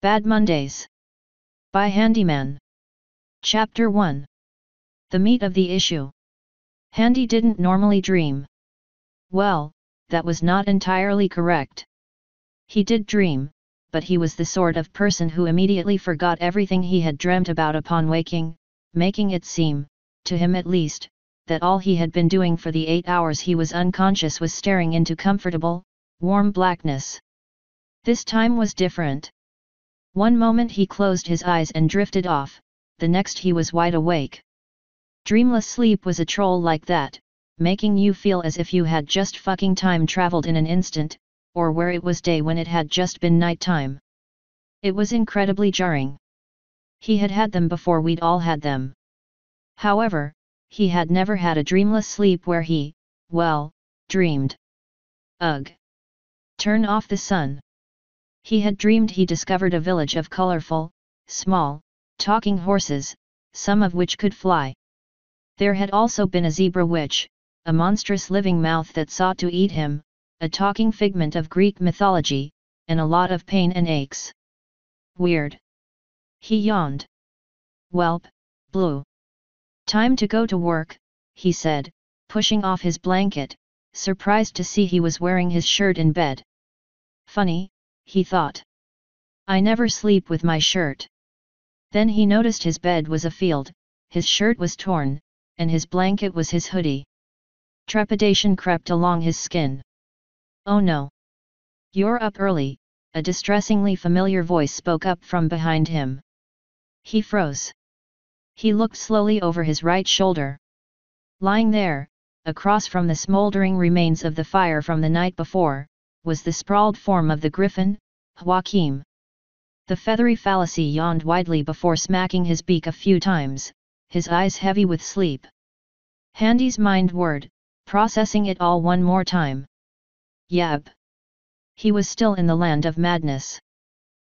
Bad Mondays. By Handyman. Chapter 1 The meat of the issue. Handy didn't normally dream. Well, that was not entirely correct. He did dream, but he was the sort of person who immediately forgot everything he had dreamt about upon waking, making it seem, to him at least, that all he had been doing for the eight hours he was unconscious was staring into comfortable, warm blackness. This time was different. One moment he closed his eyes and drifted off, the next he was wide awake. Dreamless sleep was a troll like that, making you feel as if you had just fucking time traveled in an instant, or where it was day when it had just been night time. It was incredibly jarring. He had had them before we'd all had them. However, he had never had a dreamless sleep where he, well, dreamed. Ugh! Turn off the sun. He had dreamed he discovered a village of colorful, small, talking horses, some of which could fly. There had also been a zebra witch, a monstrous living mouth that sought to eat him, a talking figment of Greek mythology, and a lot of pain and aches. Weird. He yawned. Welp, blue. Time to go to work, he said, pushing off his blanket, surprised to see he was wearing his shirt in bed. Funny, he thought. I never sleep with my shirt. Then he noticed his bed was a field, his shirt was torn, and his blanket was his hoodie. Trepidation crept along his skin. Oh no! You're up early, a distressingly familiar voice spoke up from behind him. He froze. He looked slowly over his right shoulder. Lying there, across from the smoldering remains of the fire from the night before, was the sprawled form of the griffin, Joachim. The feathery fallacy yawned widely before smacking his beak a few times, his eyes heavy with sleep. Handy's mind word, processing it all one more time. Yab. He was still in the land of madness.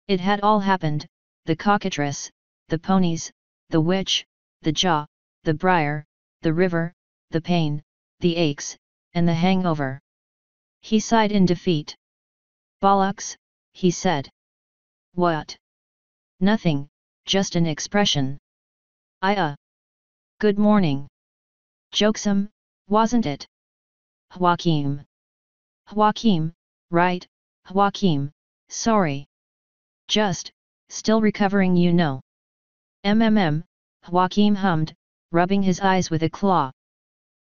It had all happened, the cockatrice, the ponies, the witch, the jaw, the briar, the river, the pain, the aches, and the hangover. He sighed in defeat. Bollocks, he said. What? Nothing, just an expression. I uh. Good morning. Jokesome, wasn't it? Joachim. Joachim, right, Joachim, sorry. Just, still recovering you know. MMM, Joachim hummed, rubbing his eyes with a claw.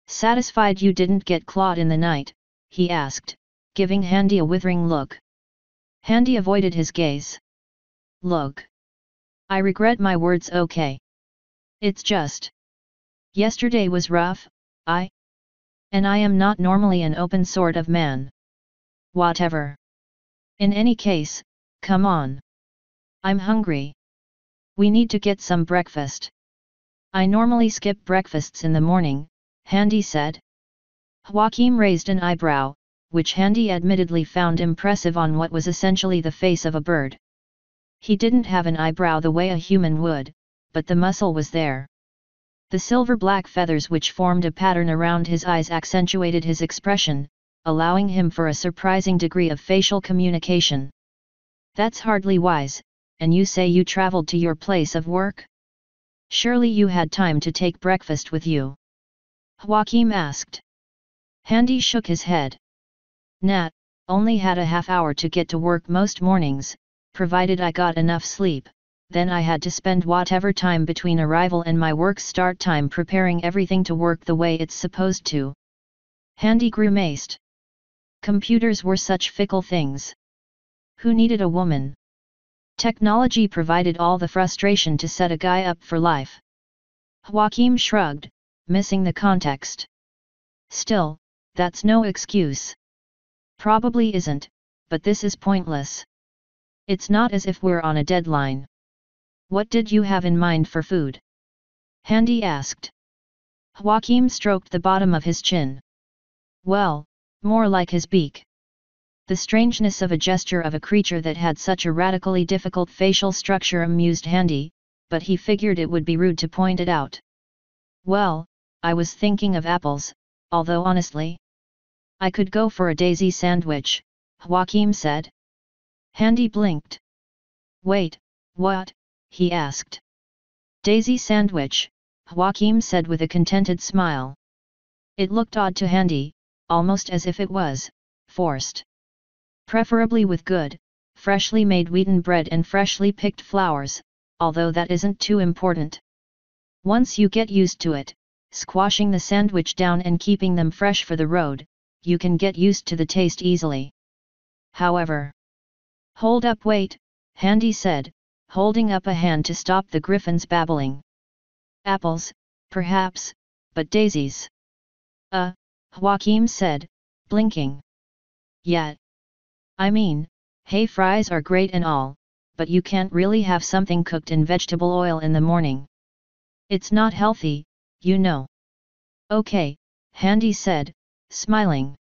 Satisfied you didn't get clawed in the night, he asked, giving Handy a withering look. Handy avoided his gaze. Look. I regret my words okay. It's just. Yesterday was rough, I, and I am not normally an open sort of man. Whatever. In any case, come on. I'm hungry. We need to get some breakfast. I normally skip breakfasts in the morning, Handy said. Joachim raised an eyebrow, which Handy admittedly found impressive on what was essentially the face of a bird. He didn't have an eyebrow the way a human would, but the muscle was there. The silver-black feathers which formed a pattern around his eyes accentuated his expression, allowing him for a surprising degree of facial communication. That's hardly wise, and you say you traveled to your place of work? Surely you had time to take breakfast with you? Joachim asked. Handy shook his head. Nat, only had a half hour to get to work most mornings, provided I got enough sleep then I had to spend whatever time between arrival and my work start time preparing everything to work the way it's supposed to. Handy grimaced. Computers were such fickle things. Who needed a woman? Technology provided all the frustration to set a guy up for life. Joachim shrugged, missing the context. Still, that's no excuse. Probably isn't, but this is pointless. It's not as if we're on a deadline. What did you have in mind for food? Handy asked. Joachim stroked the bottom of his chin. Well, more like his beak. The strangeness of a gesture of a creature that had such a radically difficult facial structure amused Handy, but he figured it would be rude to point it out. Well, I was thinking of apples, although honestly. I could go for a daisy sandwich, Joachim said. Handy blinked. Wait, what? he asked. Daisy sandwich, Joachim said with a contented smile. It looked odd to Handy, almost as if it was, forced. Preferably with good, freshly made wheaten bread and freshly picked flowers, although that isn't too important. Once you get used to it, squashing the sandwich down and keeping them fresh for the road, you can get used to the taste easily. However, hold up wait, Handy said, holding up a hand to stop the griffin's babbling. Apples, perhaps, but daisies. Uh, Joachim said, blinking. Yet. I mean, hay fries are great and all, but you can't really have something cooked in vegetable oil in the morning. It's not healthy, you know. Okay, Handy said, smiling.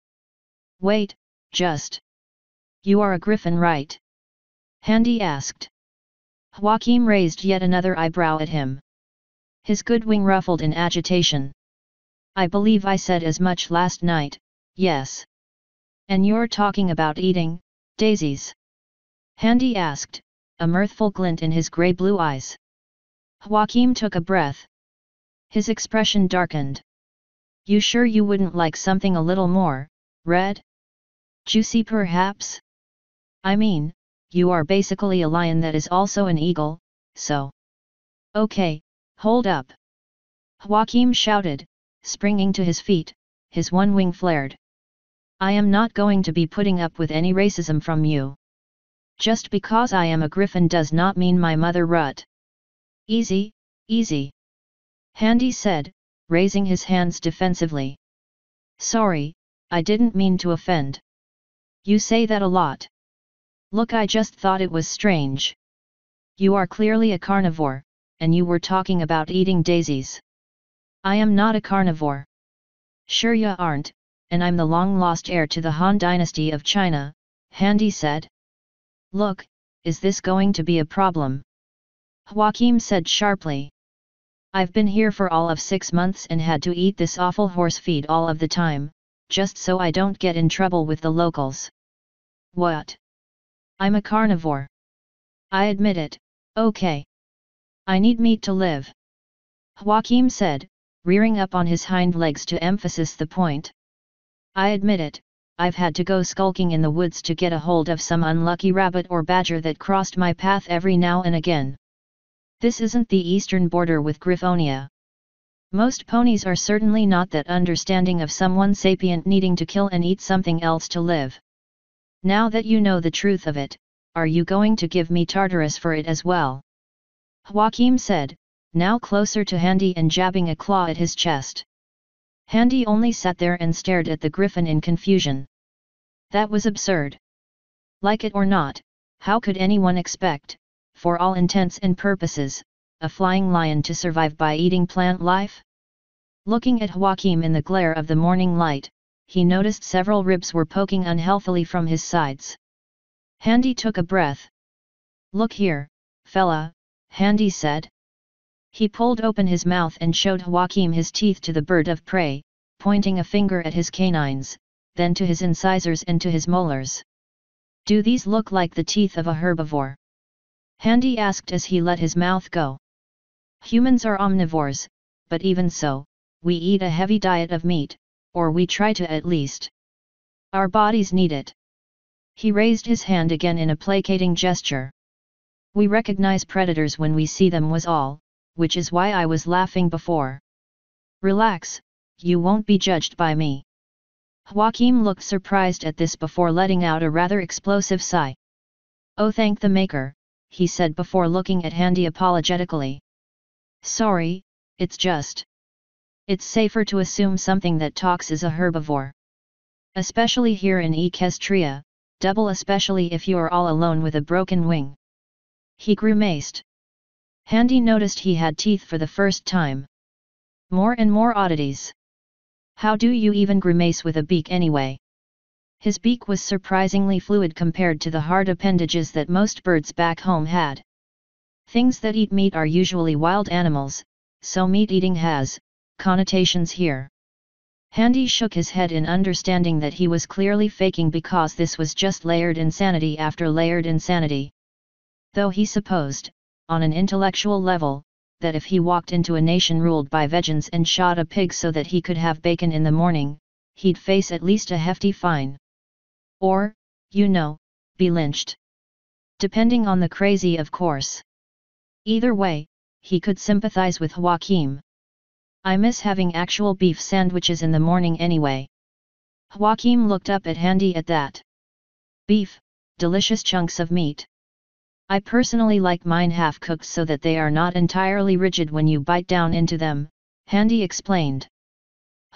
Wait, just. You are a griffin right? Handy asked. Joachim raised yet another eyebrow at him. His good wing ruffled in agitation. I believe I said as much last night, yes. And you're talking about eating, daisies? Handy asked, a mirthful glint in his grey-blue eyes. Joachim took a breath. His expression darkened. You sure you wouldn't like something a little more, red? Juicy perhaps? I mean, you are basically a lion that is also an eagle, so... Okay, hold up. Joachim shouted, springing to his feet, his one wing flared. I am not going to be putting up with any racism from you. Just because I am a griffin does not mean my mother rut. Easy, easy. Handy said, raising his hands defensively. Sorry, I didn't mean to offend. You say that a lot. Look I just thought it was strange. You are clearly a carnivore, and you were talking about eating daisies. I am not a carnivore. Sure you aren't, and I'm the long-lost heir to the Han dynasty of China, Handy said. Look, is this going to be a problem? Joachim said sharply. I've been here for all of six months and had to eat this awful horse feed all of the time, just so I don't get in trouble with the locals. What? I'm a carnivore. I admit it, okay. I need meat to live. Joachim said, rearing up on his hind legs to emphasize the point. I admit it, I've had to go skulking in the woods to get a hold of some unlucky rabbit or badger that crossed my path every now and again. This isn't the eastern border with Griffonia. Most ponies are certainly not that understanding of someone sapient needing to kill and eat something else to live. Now that you know the truth of it, are you going to give me Tartarus for it as well? Joachim said, now closer to Handy and jabbing a claw at his chest. Handy only sat there and stared at the griffin in confusion. That was absurd. Like it or not, how could anyone expect, for all intents and purposes, a flying lion to survive by eating plant life? Looking at Joachim in the glare of the morning light, he noticed several ribs were poking unhealthily from his sides. Handy took a breath. Look here, fella, Handy said. He pulled open his mouth and showed Joachim his teeth to the bird of prey, pointing a finger at his canines, then to his incisors and to his molars. Do these look like the teeth of a herbivore? Handy asked as he let his mouth go. Humans are omnivores, but even so, we eat a heavy diet of meat, or we try to at least. Our bodies need it. He raised his hand again in a placating gesture. We recognize predators when we see them was all, which is why I was laughing before. Relax, you won't be judged by me. Joachim looked surprised at this before letting out a rather explosive sigh. Oh thank the maker, he said before looking at Handy apologetically. Sorry, it's just. It's safer to assume something that talks is a herbivore. Especially here in Equestria, double especially if you are all alone with a broken wing. He grimaced. Handy noticed he had teeth for the first time. More and more oddities. How do you even grimace with a beak anyway? His beak was surprisingly fluid compared to the hard appendages that most birds back home had. Things that eat meat are usually wild animals, so meat eating has, connotations here. Handy shook his head in understanding that he was clearly faking because this was just layered insanity after layered insanity. Though he supposed, on an intellectual level, that if he walked into a nation ruled by vegans and shot a pig so that he could have bacon in the morning, he'd face at least a hefty fine. Or, you know, be lynched. Depending on the crazy of course. Either way, he could sympathize with Joachim. I miss having actual beef sandwiches in the morning anyway. Joachim looked up at Handy at that. Beef, delicious chunks of meat. I personally like mine half cooked so that they are not entirely rigid when you bite down into them, Handy explained.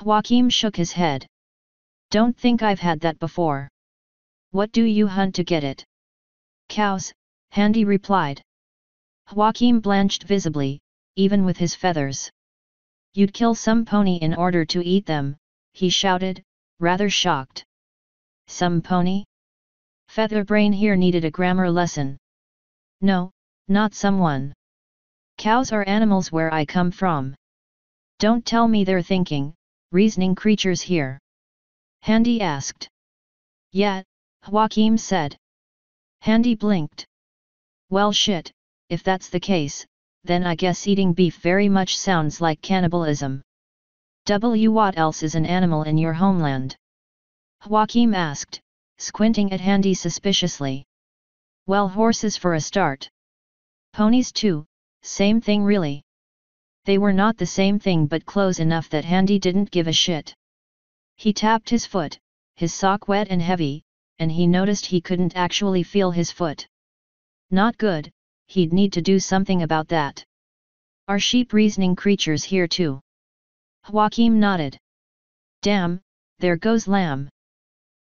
Joachim shook his head. Don't think I've had that before. What do you hunt to get it? Cows, Handy replied. Joachim blanched visibly, even with his feathers. You'd kill some pony in order to eat them, he shouted, rather shocked. Some pony? Featherbrain here needed a grammar lesson. No, not someone. Cows are animals where I come from. Don't tell me they're thinking, reasoning creatures here. Handy asked. Yeah, Joachim said. Handy blinked. Well shit, if that's the case, then I guess eating beef very much sounds like cannibalism. W what else is an animal in your homeland? Joachim asked, squinting at Handy suspiciously. Well horses for a start. Ponies too, same thing really. They were not the same thing but close enough that Handy didn't give a shit. He tapped his foot, his sock wet and heavy, and he noticed he couldn't actually feel his foot. Not good, he'd need to do something about that. Are sheep reasoning creatures here too? Joachim nodded. Damn, there goes lamb.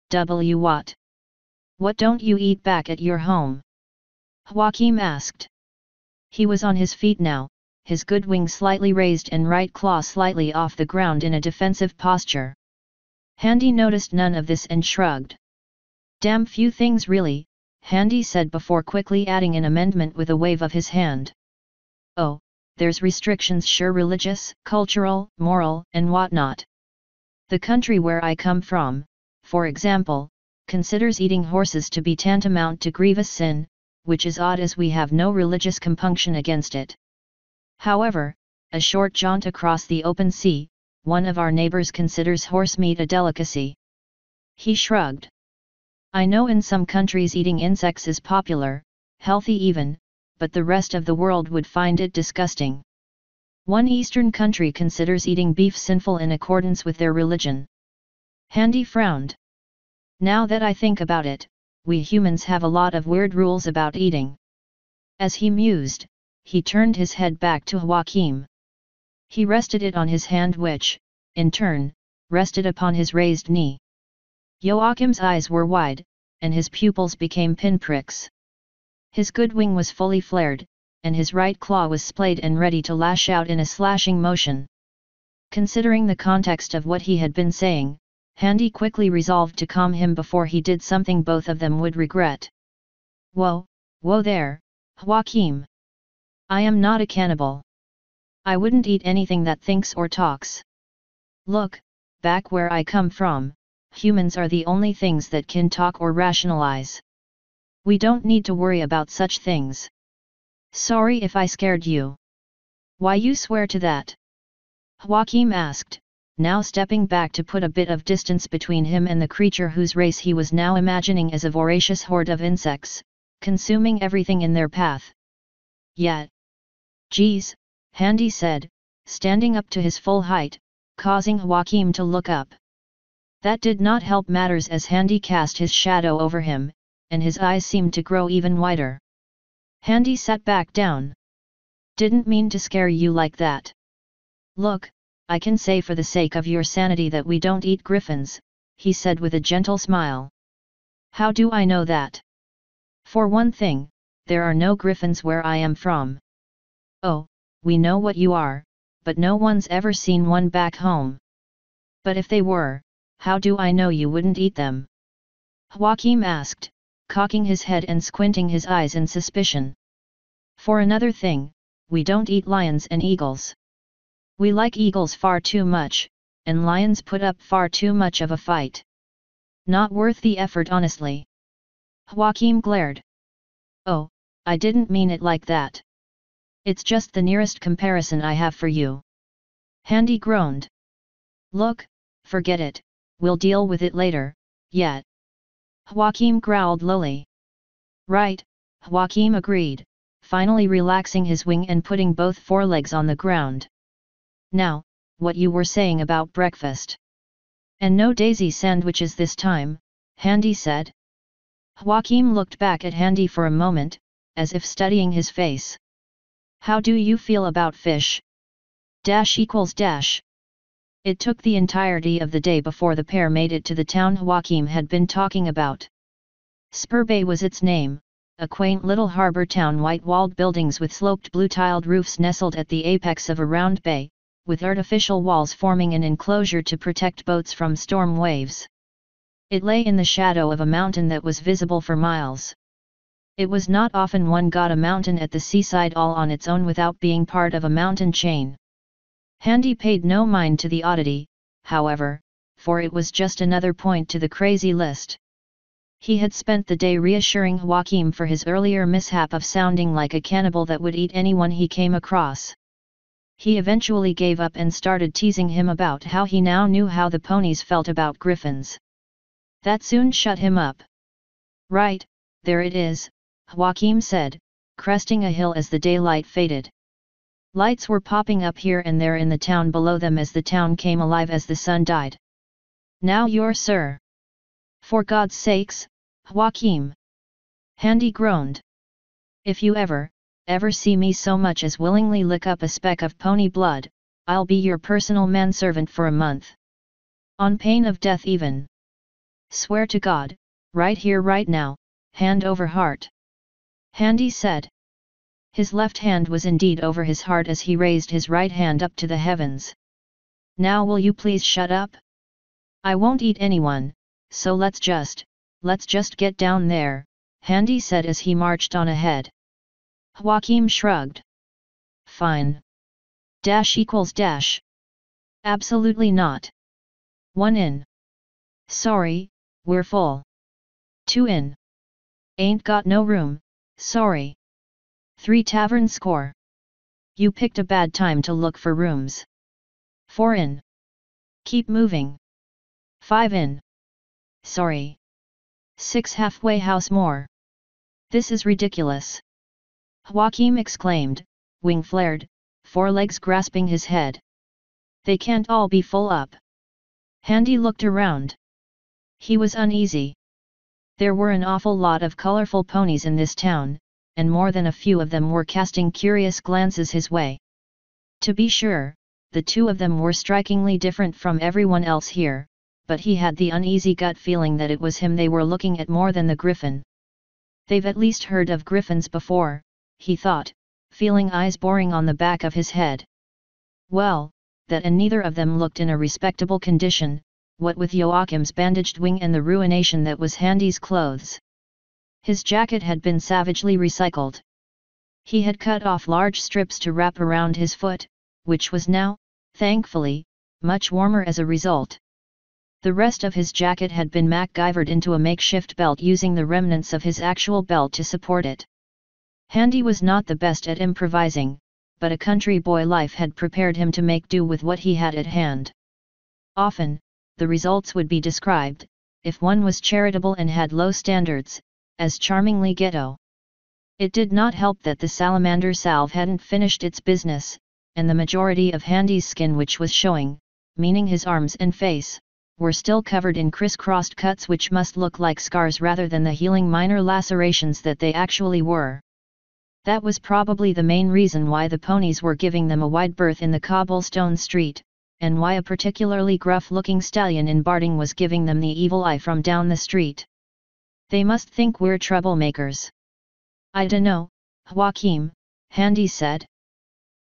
W what? What don't you eat back at your home? Joachim asked. He was on his feet now, his good wing slightly raised and right claw slightly off the ground in a defensive posture. Handy noticed none of this and shrugged. Damn few things really, Handy said before quickly adding an amendment with a wave of his hand. Oh, there's restrictions sure religious, cultural, moral, and whatnot. The country where I come from, for example, considers eating horses to be tantamount to grievous sin, which is odd as we have no religious compunction against it. However, a short jaunt across the open sea, one of our neighbors considers horse meat a delicacy. He shrugged. I know in some countries eating insects is popular, healthy even, but the rest of the world would find it disgusting. One eastern country considers eating beef sinful in accordance with their religion. Handy frowned. Now that I think about it, we humans have a lot of weird rules about eating. As he mused, he turned his head back to Joachim. He rested it on his hand which, in turn, rested upon his raised knee. Joachim's eyes were wide, and his pupils became pinpricks. His good wing was fully flared, and his right claw was splayed and ready to lash out in a slashing motion. Considering the context of what he had been saying, Handy quickly resolved to calm him before he did something both of them would regret. Whoa, whoa there, Joachim. I am not a cannibal. I wouldn't eat anything that thinks or talks. Look, back where I come from, humans are the only things that can talk or rationalize. We don't need to worry about such things. Sorry if I scared you. Why you swear to that? Joachim asked, now stepping back to put a bit of distance between him and the creature whose race he was now imagining as a voracious horde of insects, consuming everything in their path. Yet. Geez, Handy said, standing up to his full height, causing Joachim to look up. That did not help matters as Handy cast his shadow over him, and his eyes seemed to grow even wider. Handy sat back down. Didn't mean to scare you like that. Look, I can say for the sake of your sanity that we don't eat griffins, he said with a gentle smile. How do I know that? For one thing, there are no griffins where I am from. Oh, we know what you are, but no one's ever seen one back home. But if they were, how do I know you wouldn't eat them? Joachim asked, cocking his head and squinting his eyes in suspicion. For another thing, we don't eat lions and eagles. We like eagles far too much, and lions put up far too much of a fight. Not worth the effort honestly. Joachim glared. Oh, I didn't mean it like that. It's just the nearest comparison I have for you. Handy groaned. Look, forget it, we'll deal with it later, yet. Joachim growled lowly. Right, Joachim agreed, finally relaxing his wing and putting both forelegs on the ground. Now, what you were saying about breakfast. And no daisy sandwiches this time, Handy said. Joachim looked back at Handy for a moment, as if studying his face. How do you feel about fish? Dash equals dash. It took the entirety of the day before the pair made it to the town Joachim had been talking about. Spur Bay was its name, a quaint little harbour town white-walled buildings with sloped blue-tiled roofs nestled at the apex of a round bay, with artificial walls forming an enclosure to protect boats from storm waves. It lay in the shadow of a mountain that was visible for miles. It was not often one got a mountain at the seaside all on its own without being part of a mountain chain. Handy paid no mind to the oddity, however, for it was just another point to the crazy list. He had spent the day reassuring Joachim for his earlier mishap of sounding like a cannibal that would eat anyone he came across. He eventually gave up and started teasing him about how he now knew how the ponies felt about griffins. That soon shut him up. Right, there it is, Joachim said, cresting a hill as the daylight faded. Lights were popping up here and there in the town below them as the town came alive as the sun died. Now you're sir. For God's sakes, Joachim. Handy groaned. If you ever, ever see me so much as willingly lick up a speck of pony blood, I'll be your personal manservant for a month. On pain of death even. Swear to God, right here right now, hand over heart. Handy said. His left hand was indeed over his heart as he raised his right hand up to the heavens. Now will you please shut up? I won't eat anyone, so let's just, let's just get down there, Handy said as he marched on ahead. Joachim shrugged. Fine. Dash equals dash. Absolutely not. 1 in. Sorry, we're full. 2 in. Ain't got no room, sorry. 3 Tavern score. You picked a bad time to look for rooms. 4 in. Keep moving. 5 in. Sorry. 6 halfway house more. This is ridiculous. Joachim exclaimed, wing flared, forelegs grasping his head. They can't all be full up. Handy looked around. He was uneasy. There were an awful lot of colorful ponies in this town, and more than a few of them were casting curious glances his way. To be sure, the two of them were strikingly different from everyone else here, but he had the uneasy gut feeling that it was him they were looking at more than the griffin. They've at least heard of griffins before, he thought, feeling eyes boring on the back of his head. Well, that and neither of them looked in a respectable condition, what with Joachim's bandaged wing and the ruination that was Handy's clothes. His jacket had been savagely recycled. He had cut off large strips to wrap around his foot, which was now, thankfully, much warmer as a result. The rest of his jacket had been MacGyvered into a makeshift belt using the remnants of his actual belt to support it. Handy was not the best at improvising, but a country boy life had prepared him to make do with what he had at hand. Often, the results would be described, if one was charitable and had low standards, as charmingly ghetto. It did not help that the salamander salve hadn't finished its business, and the majority of Handy's skin which was showing, meaning his arms and face, were still covered in crisscrossed cuts which must look like scars rather than the healing minor lacerations that they actually were. That was probably the main reason why the ponies were giving them a wide berth in the cobblestone street, and why a particularly gruff-looking stallion in Barding was giving them the evil eye from down the street. They must think we're troublemakers. I dunno, Joachim, Handy said.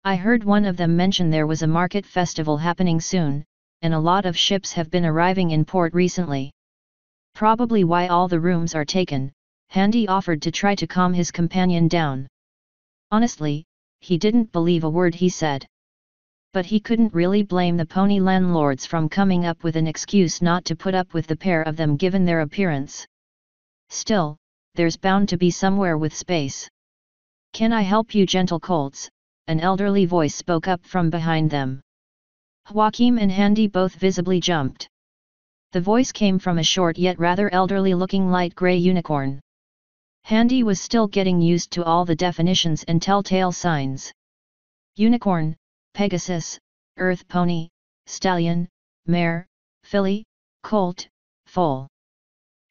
I heard one of them mention there was a market festival happening soon, and a lot of ships have been arriving in port recently. Probably why all the rooms are taken, Handy offered to try to calm his companion down. Honestly, he didn't believe a word he said. But he couldn't really blame the pony landlords from coming up with an excuse not to put up with the pair of them given their appearance. Still, there's bound to be somewhere with space. Can I help you gentle colts? An elderly voice spoke up from behind them. Joachim and Handy both visibly jumped. The voice came from a short yet rather elderly looking light grey unicorn. Handy was still getting used to all the definitions and telltale signs. Unicorn, Pegasus, Earth Pony, Stallion, Mare, Filly, Colt, Foal.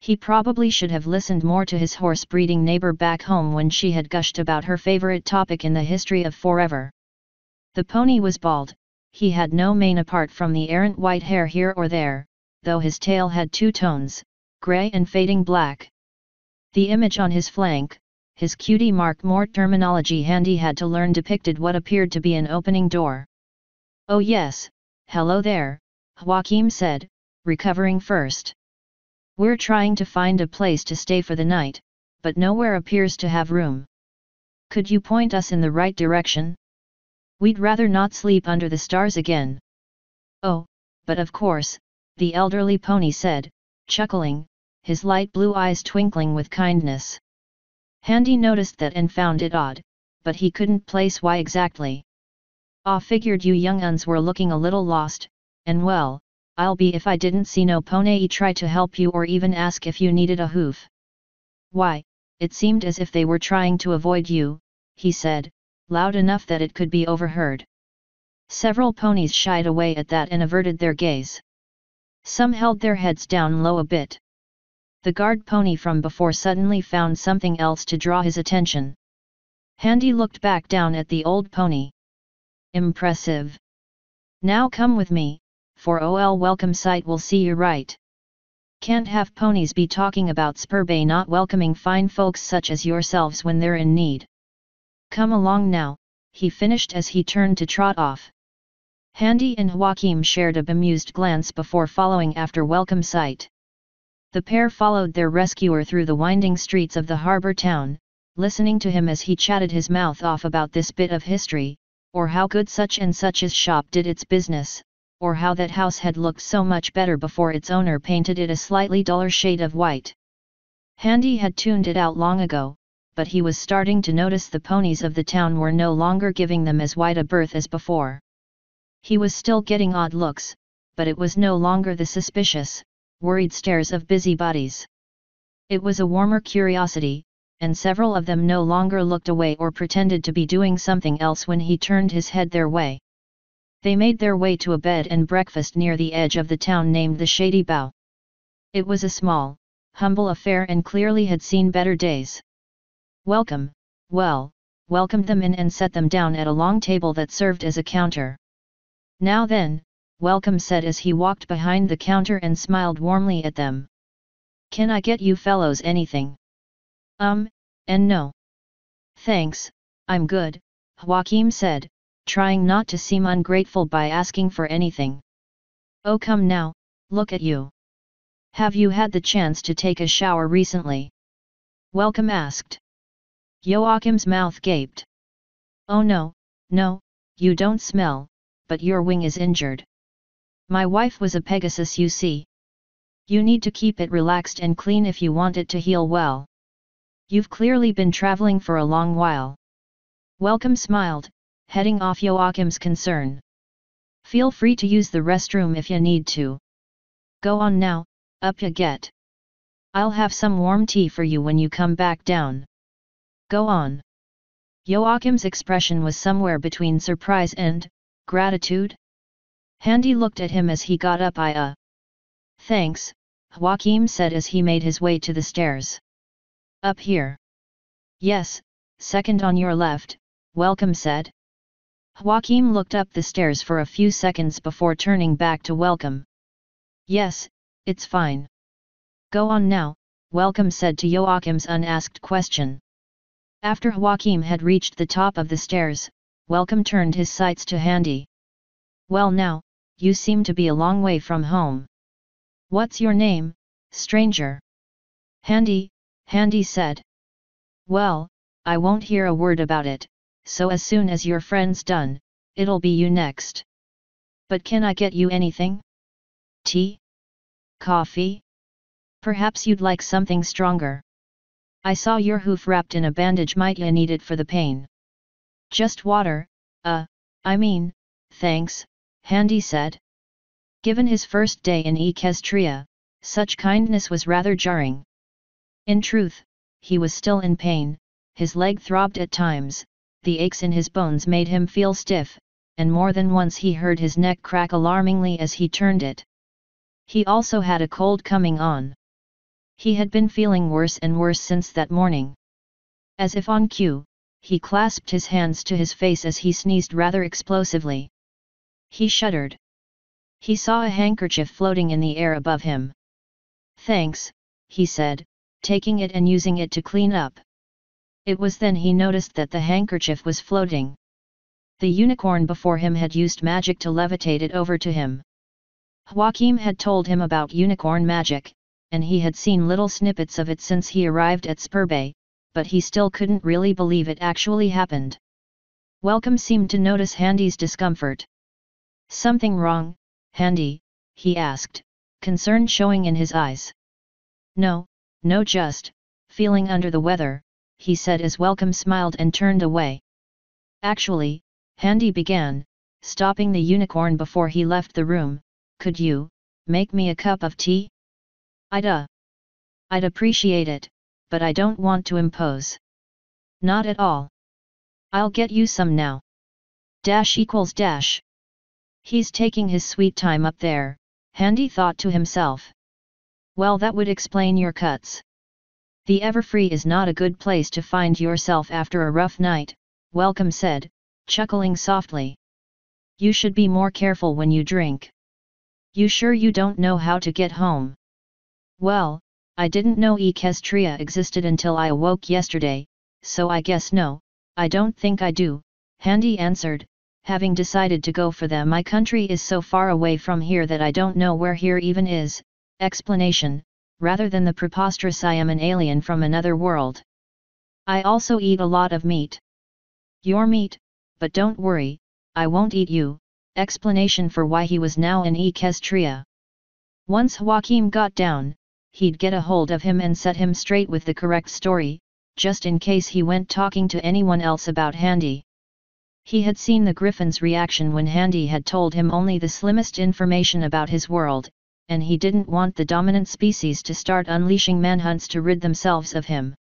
He probably should have listened more to his horse breeding neighbor back home when she had gushed about her favorite topic in the history of forever. The pony was bald, he had no mane apart from the errant white hair here or there, though his tail had two tones, grey and fading black. The image on his flank, his cutie mark more terminology Handy had to learn depicted what appeared to be an opening door. Oh yes, hello there, Joachim said, recovering first. We're trying to find a place to stay for the night, but nowhere appears to have room. Could you point us in the right direction? We'd rather not sleep under the stars again. Oh, but of course, the elderly pony said, chuckling, his light blue eyes twinkling with kindness. Handy noticed that and found it odd, but he couldn't place why exactly. Ah figured you young uns were looking a little lost, and well, I'll be if I didn't see no pony try to help you or even ask if you needed a hoof. Why, it seemed as if they were trying to avoid you, he said, loud enough that it could be overheard. Several ponies shied away at that and averted their gaze. Some held their heads down low a bit. The guard pony from before suddenly found something else to draw his attention. Handy looked back down at the old pony. Impressive. Now come with me, for OL welcome sight will see you right. Can't have ponies be talking about Spurbay not welcoming fine folks such as yourselves when they're in need. Come along now, he finished as he turned to trot off. Handy and Joachim shared a bemused glance before following after welcome sight. The pair followed their rescuer through the winding streets of the harbour town, listening to him as he chatted his mouth off about this bit of history, or how good such and such's shop did its business, or how that house had looked so much better before its owner painted it a slightly duller shade of white. Handy had tuned it out long ago, but he was starting to notice the ponies of the town were no longer giving them as wide a berth as before. He was still getting odd looks, but it was no longer the suspicious, worried stares of busybodies. It was a warmer curiosity, and several of them no longer looked away or pretended to be doing something else when he turned his head their way. They made their way to a bed and breakfast near the edge of the town named the Shady Bow. It was a small, humble affair and clearly had seen better days. Welcome, well, welcomed them in and set them down at a long table that served as a counter. Now then, welcome said as he walked behind the counter and smiled warmly at them. Can I get you fellows anything? Um, and no. Thanks, I'm good, Joachim said, trying not to seem ungrateful by asking for anything. Oh come now, look at you. Have you had the chance to take a shower recently? Welcome asked. Joachim's mouth gaped. Oh no, no, you don't smell, but your wing is injured. My wife was a Pegasus you see. You need to keep it relaxed and clean if you want it to heal well. You've clearly been traveling for a long while. Welcome smiled, heading off Joachim's concern. Feel free to use the restroom if you need to. Go on now, up you get. I'll have some warm tea for you when you come back down. Go on. Joachim's expression was somewhere between surprise and gratitude. Handy looked at him as he got up I uh. Thanks, Joachim said as he made his way to the stairs. Up here. Yes, second on your left, welcome said. Joachim looked up the stairs for a few seconds before turning back to welcome. Yes, it's fine. Go on now, welcome said to Joachim's unasked question. After Joachim had reached the top of the stairs, Welcome turned his sights to Handy. Well now, you seem to be a long way from home. What's your name, stranger? Handy, Handy said. Well, I won't hear a word about it, so as soon as your friend's done, it'll be you next. But can I get you anything? Tea? Coffee? Perhaps you'd like something stronger. I saw your hoof wrapped in a bandage might ya need it for the pain. Just water, uh, I mean, thanks, Handy said. Given his first day in Equestria, such kindness was rather jarring. In truth, he was still in pain, his leg throbbed at times, the aches in his bones made him feel stiff, and more than once he heard his neck crack alarmingly as he turned it. He also had a cold coming on. He had been feeling worse and worse since that morning. As if on cue, he clasped his hands to his face as he sneezed rather explosively. He shuddered. He saw a handkerchief floating in the air above him. Thanks, he said, taking it and using it to clean up. It was then he noticed that the handkerchief was floating. The unicorn before him had used magic to levitate it over to him. Joachim had told him about unicorn magic, and he had seen little snippets of it since he arrived at Spurbay, but he still couldn't really believe it actually happened. Welcome seemed to notice Handy's discomfort. Something wrong, Handy? he asked, concern showing in his eyes. No, no just, feeling under the weather, he said as Welcome smiled and turned away. Actually, Handy began, stopping the unicorn before he left the room, could you, make me a cup of tea? I'd uh. I'd appreciate it, but I don't want to impose. Not at all. I'll get you some now. Dash equals dash. He's taking his sweet time up there, Handy thought to himself. Well that would explain your cuts. The Everfree is not a good place to find yourself after a rough night, Welcome said, chuckling softly. You should be more careful when you drink. You sure you don't know how to get home? Well, I didn't know Equestria existed until I awoke yesterday, so I guess no, I don't think I do, Handy answered, having decided to go for them my country is so far away from here that I don't know where here even is, explanation, rather than the preposterous I am an alien from another world. I also eat a lot of meat. Your meat, but don't worry, I won't eat you, explanation for why he was now in Equestria. Once Joachim got down, he'd get a hold of him and set him straight with the correct story, just in case he went talking to anyone else about Handy. He had seen the Griffin's reaction when Handy had told him only the slimmest information about his world, and he didn't want the dominant species to start unleashing manhunts to rid themselves of him.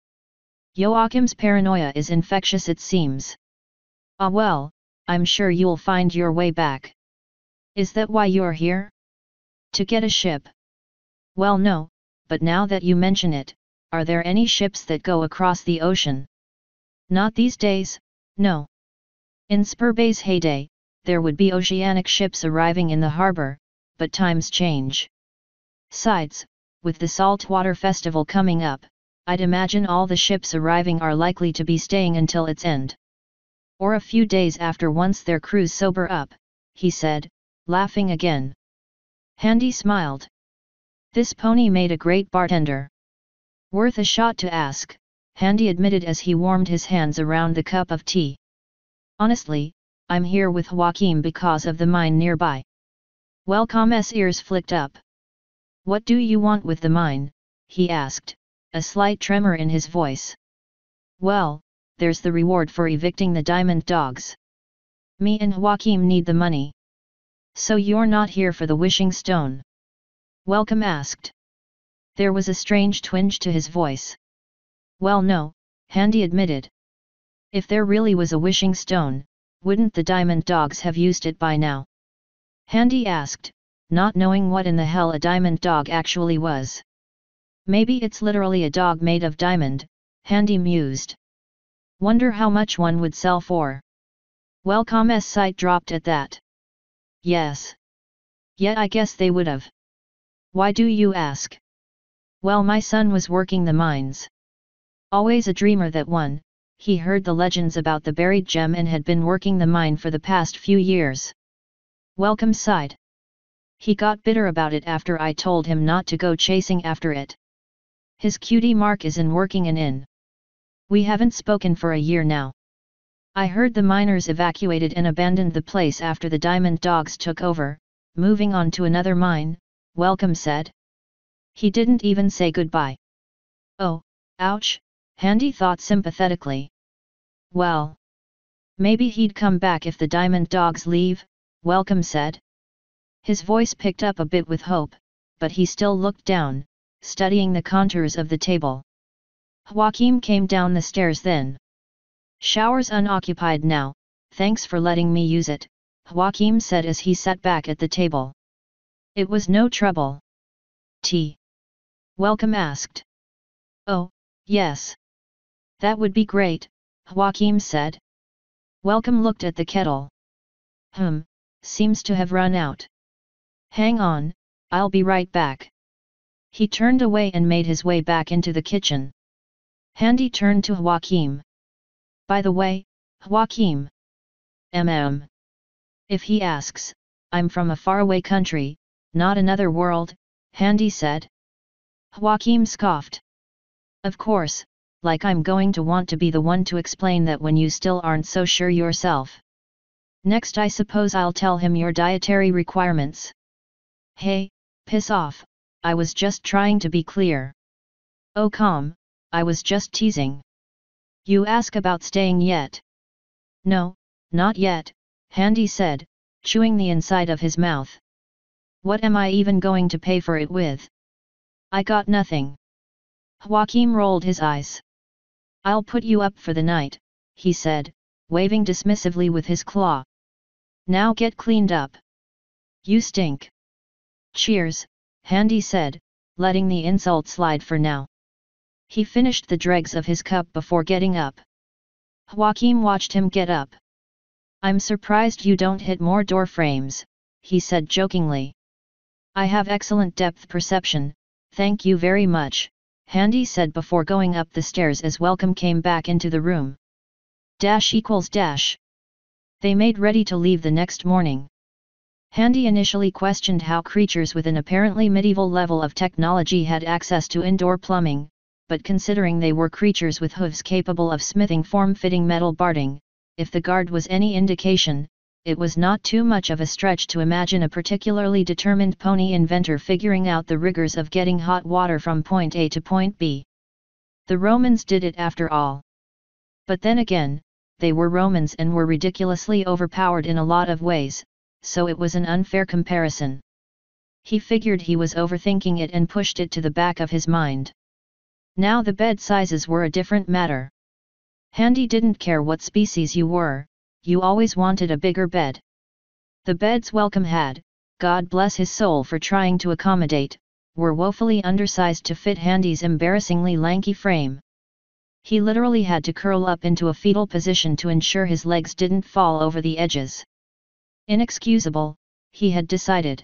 Joachim's paranoia is infectious it seems. Ah well, I'm sure you'll find your way back. Is that why you're here? To get a ship? Well no, but now that you mention it, are there any ships that go across the ocean? Not these days, no. In Spurbay's heyday, there would be oceanic ships arriving in the harbour, but times change. Sides, with the Saltwater Festival coming up, I'd imagine all the ships arriving are likely to be staying until its end. Or a few days after once their crews sober up, he said, laughing again. Handy smiled. This pony made a great bartender. Worth a shot to ask, Handy admitted as he warmed his hands around the cup of tea. Honestly, I'm here with Joachim because of the mine nearby. Welcome's ears flicked up. What do you want with the mine? he asked, a slight tremor in his voice. Well, there's the reward for evicting the diamond dogs. Me and Joachim need the money. So you're not here for the wishing stone? Welcome asked. There was a strange twinge to his voice. Well no, Handy admitted. If there really was a wishing stone, wouldn't the diamond dogs have used it by now? Handy asked, not knowing what in the hell a diamond dog actually was. Maybe it's literally a dog made of diamond, Handy mused. Wonder how much one would sell for. Welcome's sight dropped at that. Yes. Yet I guess they would've. Why do you ask? Well my son was working the mines. Always a dreamer that one, he heard the legends about the buried gem and had been working the mine for the past few years. Welcome sighed. He got bitter about it after I told him not to go chasing after it. His cutie mark is in working an inn. We haven't spoken for a year now. I heard the miners evacuated and abandoned the place after the diamond dogs took over, moving on to another mine, Welcome said. He didn't even say goodbye. Oh, ouch, Handy thought sympathetically. Well. Maybe he'd come back if the diamond dogs leave, Welcome said. His voice picked up a bit with hope, but he still looked down, studying the contours of the table. Joachim came down the stairs then. Shower's unoccupied now, thanks for letting me use it, Joachim said as he sat back at the table. It was no trouble. Tea. Welcome asked. Oh, yes. That would be great, Joachim said. Welcome looked at the kettle. Hmm, seems to have run out. Hang on, I'll be right back. He turned away and made his way back into the kitchen. Handy turned to Joachim. By the way, Joachim. MM. If he asks, I'm from a faraway country, not another world, Handy said. Joachim scoffed. Of course, like I'm going to want to be the one to explain that when you still aren't so sure yourself. Next I suppose I'll tell him your dietary requirements. Hey, piss off, I was just trying to be clear. Oh calm, I was just teasing. You ask about staying yet? No, not yet, Handy said, chewing the inside of his mouth. What am I even going to pay for it with? I got nothing. Joachim rolled his eyes. I'll put you up for the night, he said, waving dismissively with his claw. Now get cleaned up. You stink. Cheers, Handy said, letting the insult slide for now. He finished the dregs of his cup before getting up. Joachim watched him get up. I'm surprised you don't hit more door frames, he said jokingly. I have excellent depth perception, thank you very much, Handy said before going up the stairs as Welcome came back into the room. Dash equals dash. They made ready to leave the next morning. Handy initially questioned how creatures with an apparently medieval level of technology had access to indoor plumbing, but considering they were creatures with hooves capable of smithing form-fitting metal barding, if the guard was any indication, it was not too much of a stretch to imagine a particularly determined pony inventor figuring out the rigors of getting hot water from point A to point B. The Romans did it after all. But then again, they were Romans and were ridiculously overpowered in a lot of ways, so it was an unfair comparison. He figured he was overthinking it and pushed it to the back of his mind. Now the bed sizes were a different matter. Handy didn't care what species you were, you always wanted a bigger bed. The beds Welcome had, God bless his soul for trying to accommodate, were woefully undersized to fit Handy's embarrassingly lanky frame. He literally had to curl up into a fetal position to ensure his legs didn't fall over the edges. Inexcusable, he had decided.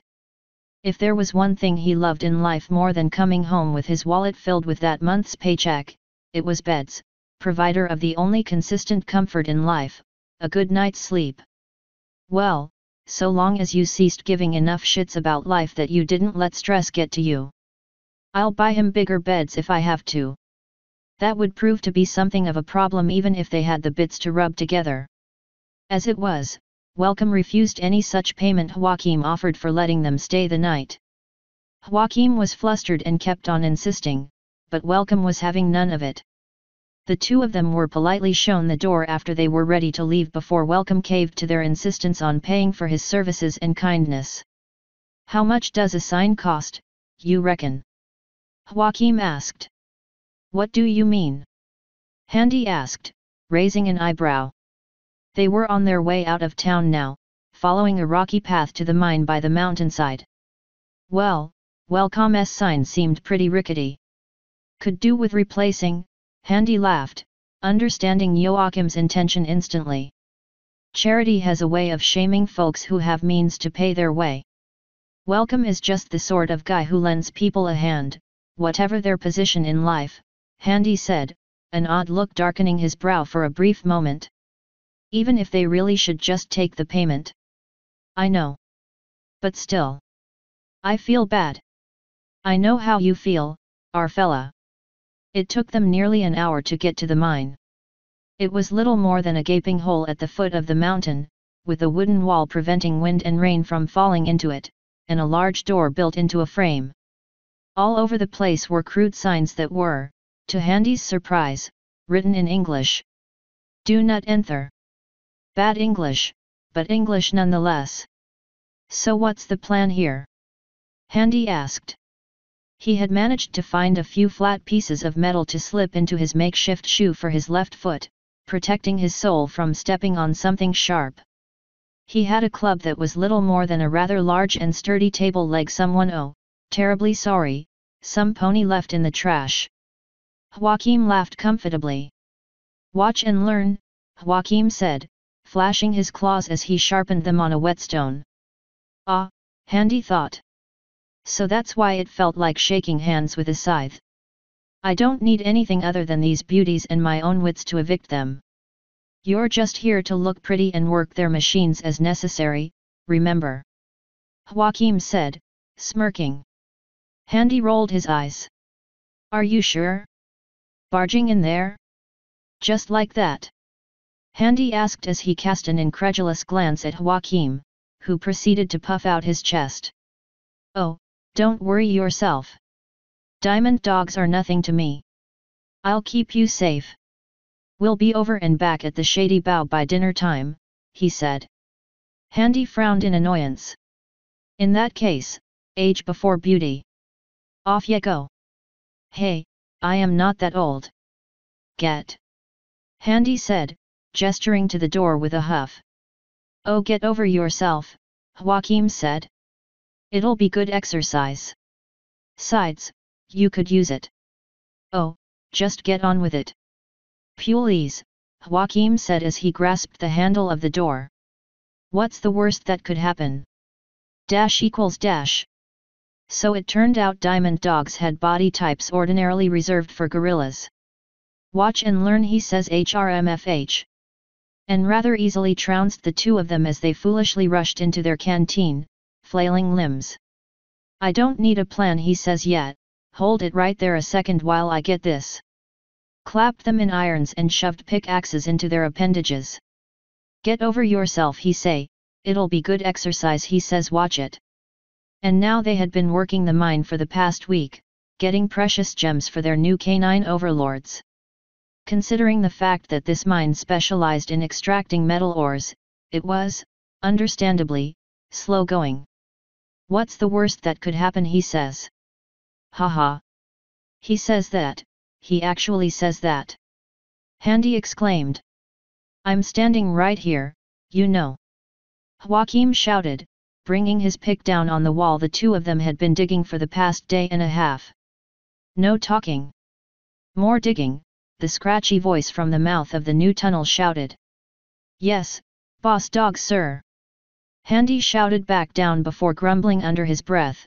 If there was one thing he loved in life more than coming home with his wallet filled with that month's paycheck, it was beds, provider of the only consistent comfort in life, a good night's sleep. Well, so long as you ceased giving enough shits about life that you didn't let stress get to you. I'll buy him bigger beds if I have to. That would prove to be something of a problem even if they had the bits to rub together. As it was, Welcome refused any such payment Joachim offered for letting them stay the night. Joachim was flustered and kept on insisting, but Welcome was having none of it. The two of them were politely shown the door after they were ready to leave before Welcome caved to their insistence on paying for his services and kindness. How much does a sign cost, you reckon? Joachim asked. What do you mean? Handy asked, raising an eyebrow. They were on their way out of town now, following a rocky path to the mine by the mountainside. Well, Welcome's sign seemed pretty rickety. Could do with replacing, Handy laughed, understanding Joachim's intention instantly. Charity has a way of shaming folks who have means to pay their way. Welcome is just the sort of guy who lends people a hand, whatever their position in life, Handy said, an odd look darkening his brow for a brief moment. Even if they really should just take the payment. I know. But still. I feel bad. I know how you feel, our fella. It took them nearly an hour to get to the mine. It was little more than a gaping hole at the foot of the mountain, with a wooden wall preventing wind and rain from falling into it, and a large door built into a frame. All over the place were crude signs that were, to Handy's surprise, written in English. Do not enter. Bad English, but English nonetheless. So what's the plan here? Handy asked. He had managed to find a few flat pieces of metal to slip into his makeshift shoe for his left foot, protecting his sole from stepping on something sharp. He had a club that was little more than a rather large and sturdy table leg someone oh, terribly sorry, some pony left in the trash. Joachim laughed comfortably. Watch and learn, Joachim said, flashing his claws as he sharpened them on a whetstone. Ah, handy thought. So that's why it felt like shaking hands with a scythe. I don't need anything other than these beauties and my own wits to evict them. You're just here to look pretty and work their machines as necessary, remember. Joachim said, smirking. Handy rolled his eyes. Are you sure? Barging in there? Just like that. Handy asked as he cast an incredulous glance at Joachim, who proceeded to puff out his chest. Oh, don't worry yourself. Diamond dogs are nothing to me. I'll keep you safe. We'll be over and back at the shady bow by dinner time, he said. Handy frowned in annoyance. In that case, age before beauty. Off ye go. Hey, I am not that old. Get. Handy said, gesturing to the door with a huff. Oh get over yourself, Joachim said. It'll be good exercise. Sides, you could use it. Oh, just get on with it. Pulees, Joachim said as he grasped the handle of the door. What's the worst that could happen? Dash equals dash. So it turned out diamond dogs had body types ordinarily reserved for gorillas. Watch and learn he says HRMFH. And rather easily trounced the two of them as they foolishly rushed into their canteen, flailing limbs. I don't need a plan he says yet, hold it right there a second while I get this. Clapped them in irons and shoved pickaxes into their appendages. Get over yourself he say, it'll be good exercise he says watch it. And now they had been working the mine for the past week, getting precious gems for their new canine overlords. Considering the fact that this mine specialized in extracting metal ores, it was, understandably, slow going. What's the worst that could happen he says. Haha. He says that, he actually says that. Handy exclaimed. I'm standing right here, you know. Joachim shouted, bringing his pick down on the wall the two of them had been digging for the past day and a half. No talking. More digging, the scratchy voice from the mouth of the new tunnel shouted. Yes, boss dog sir. Handy shouted back down before grumbling under his breath.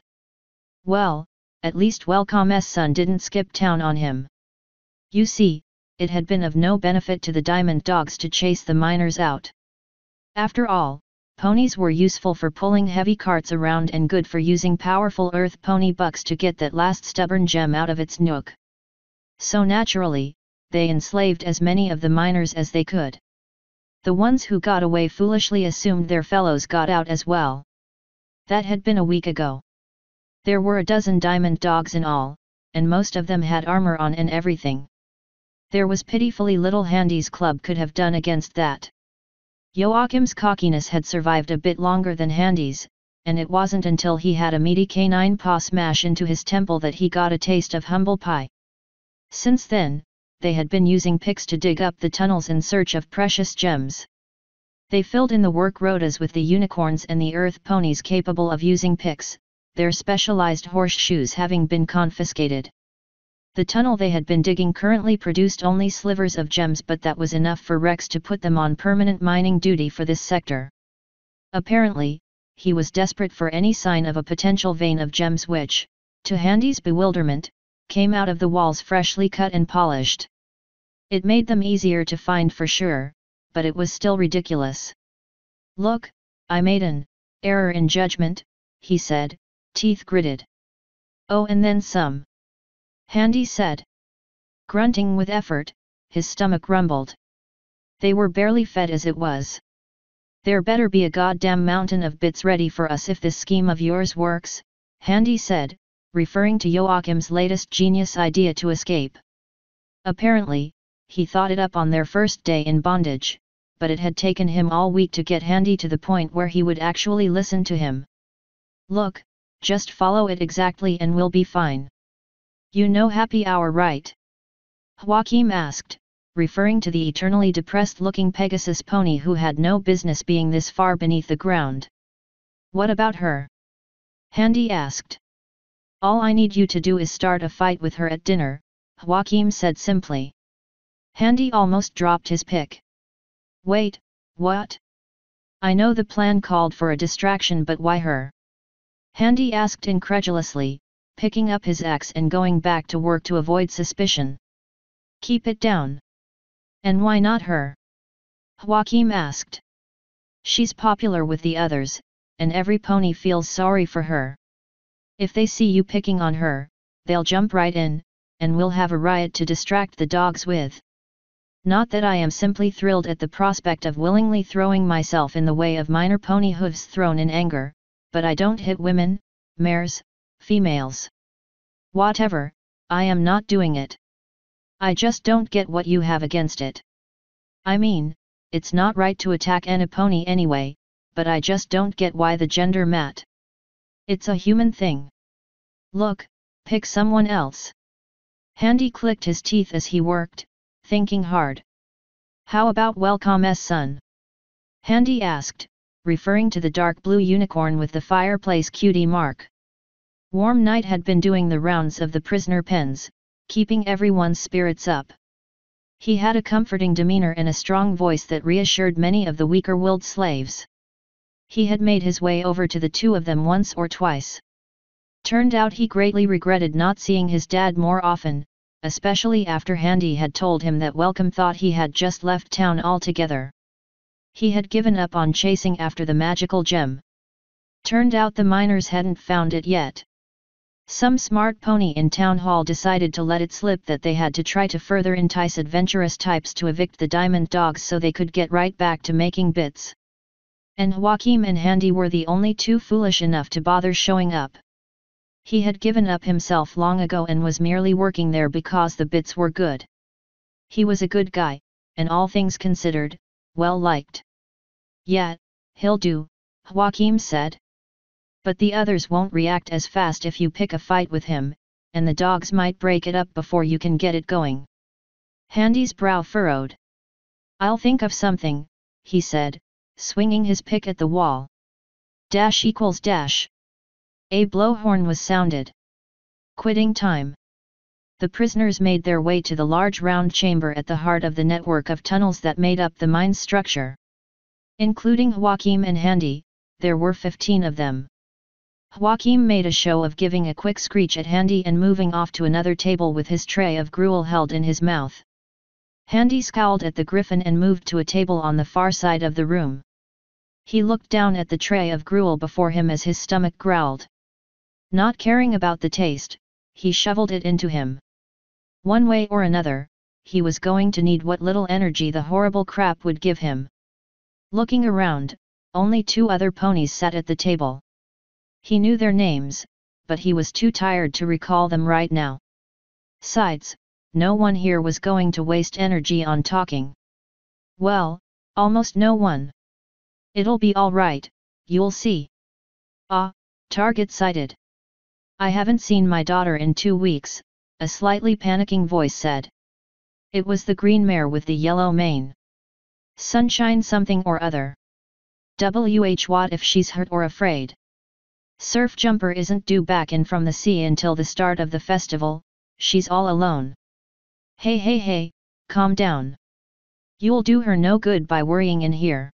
Well, at least Welcome's son didn't skip town on him. You see, it had been of no benefit to the diamond dogs to chase the miners out. After all, ponies were useful for pulling heavy carts around and good for using powerful earth pony bucks to get that last stubborn gem out of its nook. So naturally, they enslaved as many of the miners as they could. The ones who got away foolishly assumed their fellows got out as well. That had been a week ago. There were a dozen diamond dogs in all, and most of them had armor on and everything. There was pitifully little Handy's club could have done against that. Joachim's cockiness had survived a bit longer than Handy's, and it wasn't until he had a meaty canine paw smash into his temple that he got a taste of humble pie. Since then, they had been using picks to dig up the tunnels in search of precious gems. They filled in the work rotas with the unicorns and the earth ponies capable of using picks, their specialized horseshoes having been confiscated. The tunnel they had been digging currently produced only slivers of gems but that was enough for Rex to put them on permanent mining duty for this sector. Apparently, he was desperate for any sign of a potential vein of gems which, to Handy's bewilderment, came out of the walls freshly cut and polished. It made them easier to find for sure, but it was still ridiculous. Look, I made an error in judgment, he said, teeth gritted. Oh and then some. Handy said. Grunting with effort, his stomach rumbled. They were barely fed as it was. There better be a goddamn mountain of bits ready for us if this scheme of yours works, Handy said, referring to Joachim's latest genius idea to escape. Apparently, he thought it up on their first day in bondage, but it had taken him all week to get Handy to the point where he would actually listen to him. Look, just follow it exactly and we'll be fine. You know happy hour right? Joachim asked, referring to the eternally depressed-looking Pegasus pony who had no business being this far beneath the ground. What about her? Handy asked. All I need you to do is start a fight with her at dinner, Joachim said simply. Handy almost dropped his pick. Wait, what? I know the plan called for a distraction but why her? Handy asked incredulously, picking up his axe and going back to work to avoid suspicion. Keep it down. And why not her? Joachim asked. She's popular with the others, and every pony feels sorry for her. If they see you picking on her, they'll jump right in, and we'll have a riot to distract the dogs with. Not that I am simply thrilled at the prospect of willingly throwing myself in the way of minor pony hooves thrown in anger, but I don't hit women, mares, females. Whatever, I am not doing it. I just don't get what you have against it. I mean, it's not right to attack any pony anyway, but I just don't get why the gender mat. It's a human thing. Look, pick someone else. Handy clicked his teeth as he worked, thinking hard. How about Welcome's son? Handy asked, referring to the dark blue unicorn with the fireplace cutie mark. Warm Night had been doing the rounds of the prisoner pens, keeping everyone's spirits up. He had a comforting demeanor and a strong voice that reassured many of the weaker-willed slaves. He had made his way over to the two of them once or twice. Turned out he greatly regretted not seeing his dad more often, especially after Handy had told him that Welcome thought he had just left town altogether. He had given up on chasing after the magical gem. Turned out the miners hadn't found it yet. Some smart pony in town hall decided to let it slip that they had to try to further entice adventurous types to evict the diamond dogs so they could get right back to making bits and Joachim and Handy were the only two foolish enough to bother showing up. He had given up himself long ago and was merely working there because the bits were good. He was a good guy, and all things considered, well liked. Yeah, he'll do, Joachim said. But the others won't react as fast if you pick a fight with him, and the dogs might break it up before you can get it going. Handy's brow furrowed. I'll think of something, he said, swinging his pick at the wall. Dash equals dash. A blowhorn was sounded. Quitting time. The prisoners made their way to the large round chamber at the heart of the network of tunnels that made up the mine's structure. Including Joachim and Handy, there were 15 of them. Joachim made a show of giving a quick screech at Handy and moving off to another table with his tray of gruel held in his mouth. Handy scowled at the griffin and moved to a table on the far side of the room. He looked down at the tray of gruel before him as his stomach growled. Not caring about the taste, he shoveled it into him. One way or another, he was going to need what little energy the horrible crap would give him. Looking around, only two other ponies sat at the table. He knew their names, but he was too tired to recall them right now. Sides, no one here was going to waste energy on talking. Well, almost no one. It'll be alright, you'll see. Ah, target sighted. I haven't seen my daughter in two weeks, a slightly panicking voice said. It was the green mare with the yellow mane. Sunshine something or other. WH what if she's hurt or afraid? Surf Jumper isn't due back in from the sea until the start of the festival, she's all alone. Hey hey hey, calm down. You'll do her no good by worrying in here.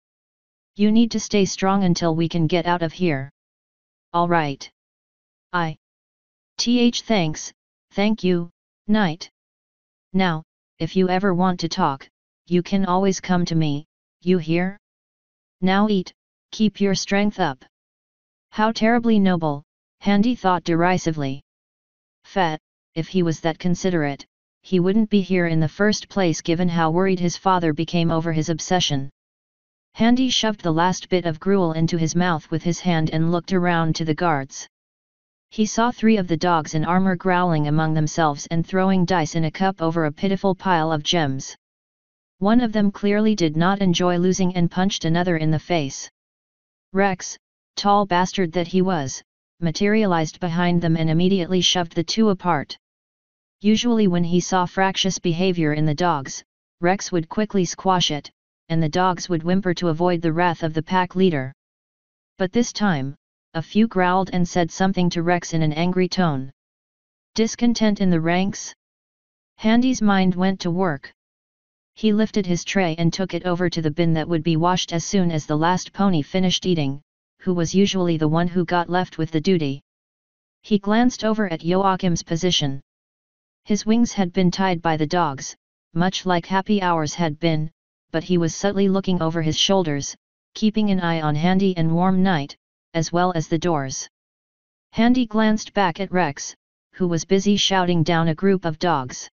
You need to stay strong until we can get out of here. Alright. I. Th thanks, thank you, Knight. Now, if you ever want to talk, you can always come to me, you hear? Now eat, keep your strength up. How terribly noble, Handy thought derisively. Fat, if he was that considerate, he wouldn't be here in the first place given how worried his father became over his obsession. Handy shoved the last bit of gruel into his mouth with his hand and looked around to the guards. He saw three of the dogs in armor growling among themselves and throwing dice in a cup over a pitiful pile of gems. One of them clearly did not enjoy losing and punched another in the face. Rex, tall bastard that he was, materialized behind them and immediately shoved the two apart. Usually when he saw fractious behavior in the dogs, Rex would quickly squash it, and the dogs would whimper to avoid the wrath of the pack leader. But this time, a few growled and said something to Rex in an angry tone. Discontent in the ranks? Handy's mind went to work. He lifted his tray and took it over to the bin that would be washed as soon as the last pony finished eating, who was usually the one who got left with the duty. He glanced over at Joachim's position. His wings had been tied by the dogs, much like Happy Hours had been, but he was subtly looking over his shoulders, keeping an eye on Handy and Warm Night, as well as the doors. Handy glanced back at Rex, who was busy shouting down a group of dogs.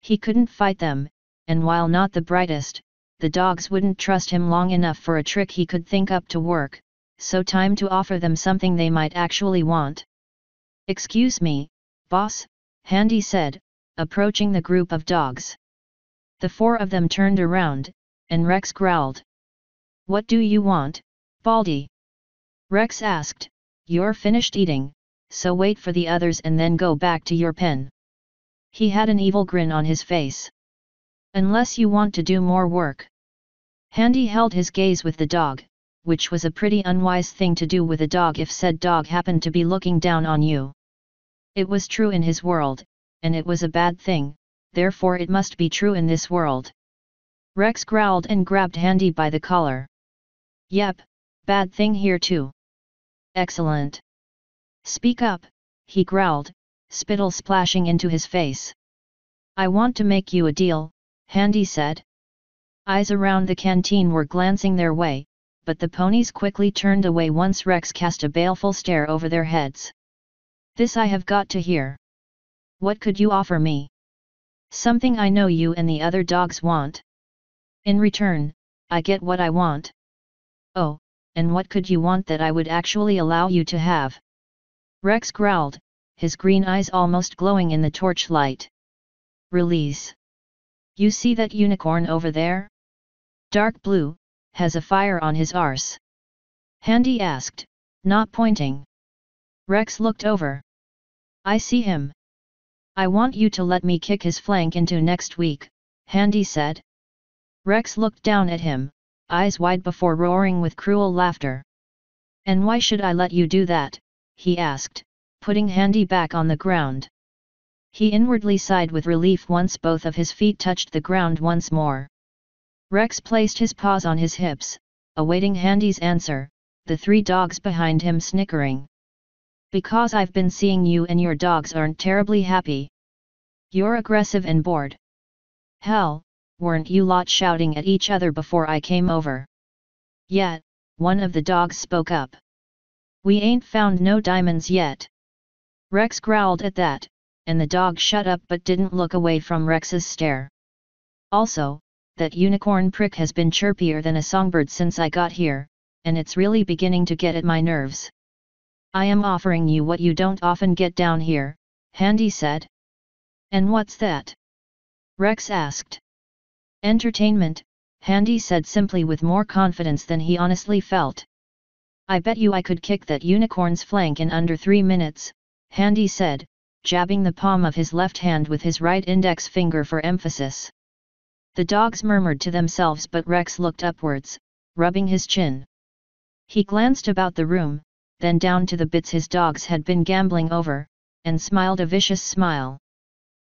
He couldn't fight them, and while not the brightest, the dogs wouldn't trust him long enough for a trick he could think up to work, so time to offer them something they might actually want. Excuse me, boss, Handy said, approaching the group of dogs. The four of them turned around, and Rex growled. What do you want, Baldy? Rex asked, You're finished eating, so wait for the others and then go back to your pen. He had an evil grin on his face. Unless you want to do more work. Handy held his gaze with the dog, which was a pretty unwise thing to do with a dog if said dog happened to be looking down on you. It was true in his world, and it was a bad thing, therefore it must be true in this world. Rex growled and grabbed Handy by the collar. Yep, bad thing here too. Excellent. Speak up, he growled, spittle splashing into his face. I want to make you a deal, Handy said. Eyes around the canteen were glancing their way, but the ponies quickly turned away once Rex cast a baleful stare over their heads. This I have got to hear. What could you offer me? Something I know you and the other dogs want. In return, I get what I want. Oh, and what could you want that I would actually allow you to have? Rex growled, his green eyes almost glowing in the torchlight. Release. You see that unicorn over there? Dark blue, has a fire on his arse. Handy asked, not pointing. Rex looked over. I see him. I want you to let me kick his flank into next week, Handy said. Rex looked down at him, eyes wide before roaring with cruel laughter. And why should I let you do that, he asked, putting Handy back on the ground. He inwardly sighed with relief once both of his feet touched the ground once more. Rex placed his paws on his hips, awaiting Handy's answer, the three dogs behind him snickering. Because I've been seeing you and your dogs aren't terribly happy. You're aggressive and bored. Hell, weren't you lot shouting at each other before I came over? Yet, one of the dogs spoke up. We ain't found no diamonds yet. Rex growled at that, and the dog shut up but didn't look away from Rex's stare. Also, that unicorn prick has been chirpier than a songbird since I got here, and it's really beginning to get at my nerves. I am offering you what you don't often get down here, Handy said. And what's that? Rex asked. Entertainment, Handy said simply with more confidence than he honestly felt. I bet you I could kick that unicorn's flank in under three minutes, Handy said, jabbing the palm of his left hand with his right index finger for emphasis. The dogs murmured to themselves but Rex looked upwards, rubbing his chin. He glanced about the room, then down to the bits his dogs had been gambling over, and smiled a vicious smile.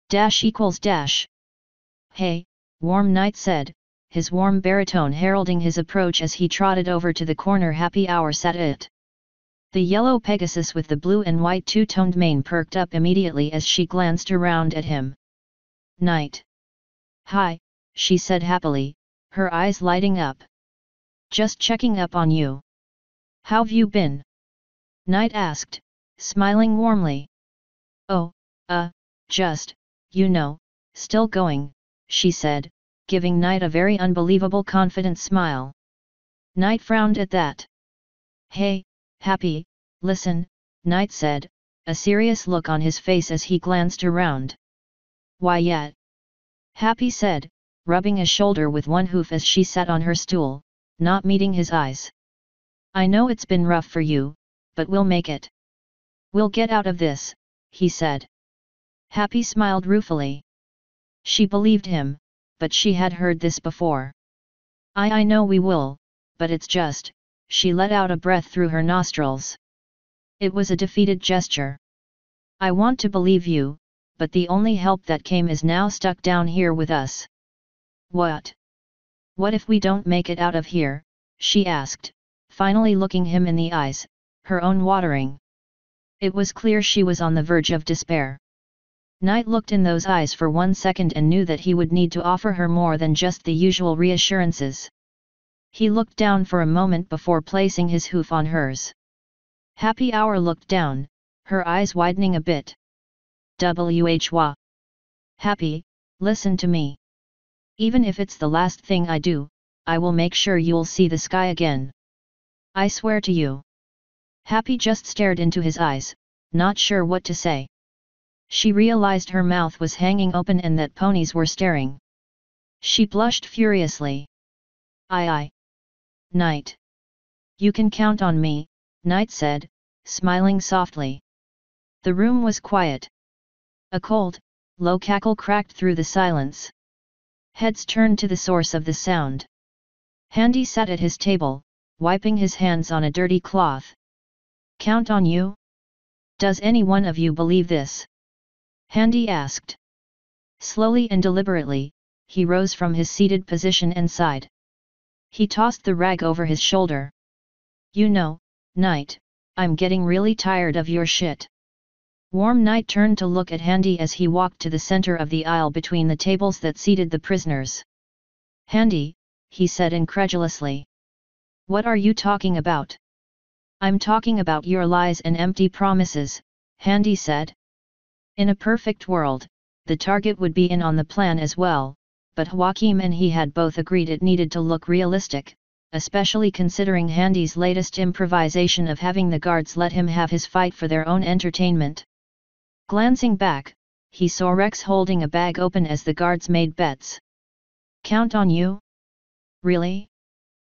Dash equals dash. Hey, Warm Knight said, his warm baritone heralding his approach as he trotted over to the corner happy hour sat it. The yellow Pegasus with the blue and white two-toned mane perked up immediately as she glanced around at him. Night. Hi, she said happily, her eyes lighting up. Just checking up on you. How've you been? Knight asked, smiling warmly. Oh, uh, just, you know, still going, she said, giving Knight a very unbelievable confident smile. Knight frowned at that. Hey, Happy, listen, Knight said, a serious look on his face as he glanced around. Why yet? Happy said, rubbing a shoulder with one hoof as she sat on her stool, not meeting his eyes. I know it's been rough for you, but we'll make it. We'll get out of this, he said. Happy smiled ruefully. She believed him, but she had heard this before. I I know we will, but it's just, she let out a breath through her nostrils. It was a defeated gesture. I want to believe you, but the only help that came is now stuck down here with us. What? What if we don't make it out of here? she asked, finally looking him in the eyes, her own watering. It was clear she was on the verge of despair. Knight looked in those eyes for one second and knew that he would need to offer her more than just the usual reassurances. He looked down for a moment before placing his hoof on hers. Happy Hour looked down, her eyes widening a bit. WH wa. Happy, listen to me. Even if it's the last thing I do, I will make sure you'll see the sky again. I swear to you. Happy just stared into his eyes, not sure what to say. She realized her mouth was hanging open and that ponies were staring. She blushed furiously. Aye aye. Knight. You can count on me, Knight said, smiling softly. The room was quiet. A cold, low cackle cracked through the silence. Heads turned to the source of the sound. Handy sat at his table, wiping his hands on a dirty cloth. Count on you? Does any one of you believe this? Handy asked. Slowly and deliberately, he rose from his seated position and sighed. He tossed the rag over his shoulder. You know, Knight, I'm getting really tired of your shit. Warm Knight turned to look at Handy as he walked to the center of the aisle between the tables that seated the prisoners. Handy, he said incredulously. What are you talking about? I'm talking about your lies and empty promises, Handy said. In a perfect world, the target would be in on the plan as well, but Joachim and he had both agreed it needed to look realistic, especially considering Handy's latest improvisation of having the guards let him have his fight for their own entertainment. Glancing back, he saw Rex holding a bag open as the guards made bets. Count on you? Really?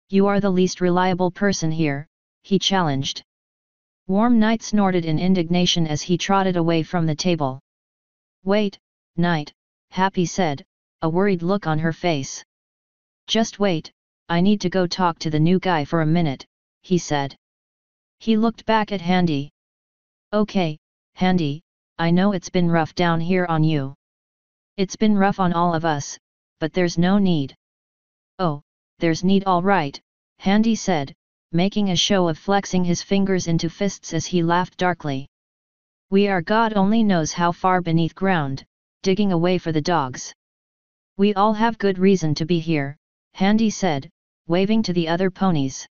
You are the least reliable person here, he challenged. Warm Knight snorted in indignation as he trotted away from the table. Wait, Knight, Happy said, a worried look on her face. Just wait, I need to go talk to the new guy for a minute, he said. He looked back at Handy. Okay, Handy, I know it's been rough down here on you. It's been rough on all of us, but there's no need. Oh, there's need all right, Handy said, making a show of flexing his fingers into fists as he laughed darkly. We are God only knows how far beneath ground, digging away for the dogs. We all have good reason to be here, Handy said, waving to the other ponies.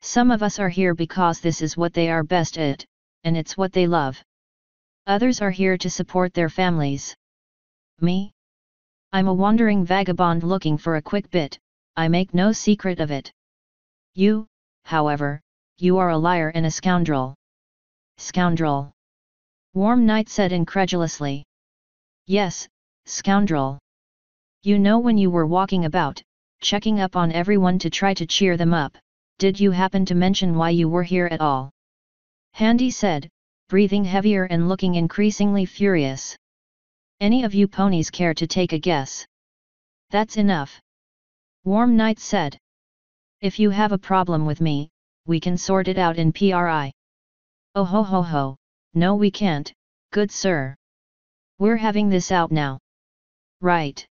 Some of us are here because this is what they are best at, and it's what they love. Others are here to support their families. Me? I'm a wandering vagabond looking for a quick bit, I make no secret of it. You, however, you are a liar and a scoundrel. Scoundrel. Warm Knight said incredulously. Yes, scoundrel. You know when you were walking about, checking up on everyone to try to cheer them up, did you happen to mention why you were here at all? Handy said, breathing heavier and looking increasingly furious. Any of you ponies care to take a guess? That's enough. Warm Knight said. If you have a problem with me, we can sort it out in PRI. Oh ho ho ho, no we can't, good sir. We're having this out now. Right.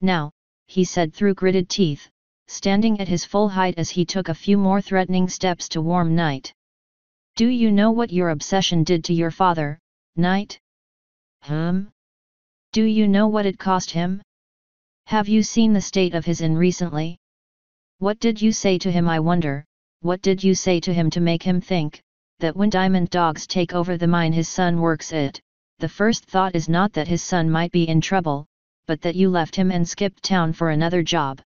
Now, he said through gritted teeth, standing at his full height as he took a few more threatening steps to Warm Knight. Do you know what your obsession did to your father, Knight? Hmm? Do you know what it cost him? Have you seen the state of his inn recently? What did you say to him I wonder, what did you say to him to make him think, that when diamond dogs take over the mine his son works it, the first thought is not that his son might be in trouble, but that you left him and skipped town for another job.